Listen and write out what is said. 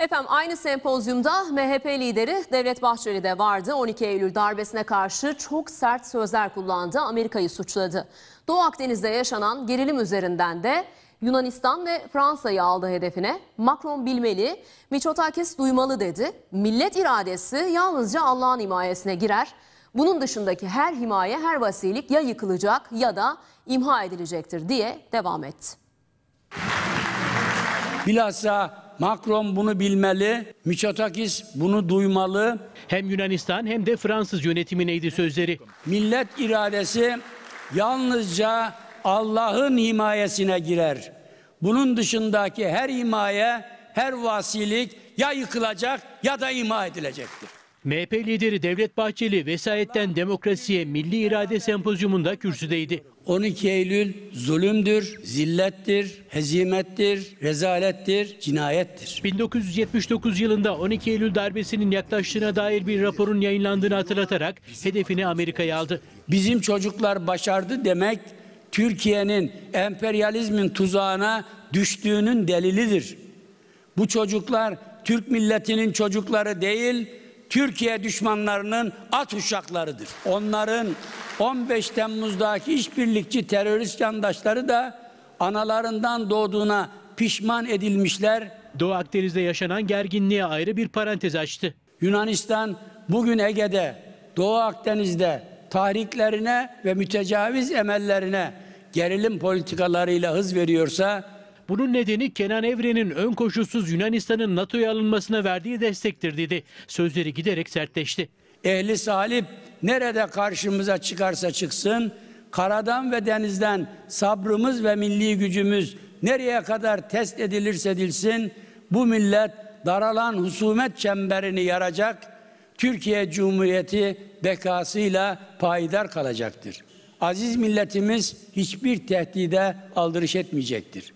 Efendim aynı sempozyumda MHP lideri Devlet Bahçeli de vardı. 12 Eylül darbesine karşı çok sert sözler kullandı. Amerika'yı suçladı. Doğu Akdeniz'de yaşanan gerilim üzerinden de Yunanistan ve Fransa'yı aldı hedefine. Macron bilmeli, Miçotakis duymalı dedi. Millet iradesi yalnızca Allah'ın himayesine girer. Bunun dışındaki her himaye, her vasilik ya yıkılacak ya da imha edilecektir diye devam etti. Bilhassa Macron bunu bilmeli, Mitsotakis bunu duymalı. Hem Yunanistan hem de Fransız yönetimineydi sözleri. Millet iradesi yalnızca Allah'ın himayesine girer. Bunun dışındaki her himaye, her vasilik ya yıkılacak ya da imha edilecektir. MHP lideri Devlet Bahçeli vesayetten demokrasiye milli irade sempozyumunda kürsüdeydi. 12 Eylül zulümdür, zillettir, hezimettir, rezalettir, cinayettir. 1979 yılında 12 Eylül darbesinin yaklaştığına dair bir raporun yayınlandığını hatırlatarak hedefini Amerika'ya aldı. Bizim çocuklar başardı demek Türkiye'nin emperyalizmin tuzağına düştüğünün delilidir. Bu çocuklar Türk milletinin çocukları değil, Türkiye düşmanlarının at uşaklarıdır. Onların 15 Temmuz'daki işbirlikçi terörist yandaşları da analarından doğduğuna pişman edilmişler. Doğu Akdeniz'de yaşanan gerginliğe ayrı bir parantez açtı. Yunanistan bugün Ege'de, Doğu Akdeniz'de tahriklerine ve mütecaviz emellerine gerilim politikalarıyla hız veriyorsa Bunun nedeni Kenan Evren'in ön koşulsuz Yunanistan'ın NATO'ya alınmasına verdiği destektir dedi. Sözleri giderek sertleşti. ehli salip nerede karşımıza çıkarsa çıksın, karadan ve denizden sabrımız ve milli gücümüz nereye kadar test edilirse edilsin, bu millet daralan husumet çemberini yaracak, Türkiye Cumhuriyeti bekasıyla payidar kalacaktır. Aziz milletimiz hiçbir tehdide aldırış etmeyecektir.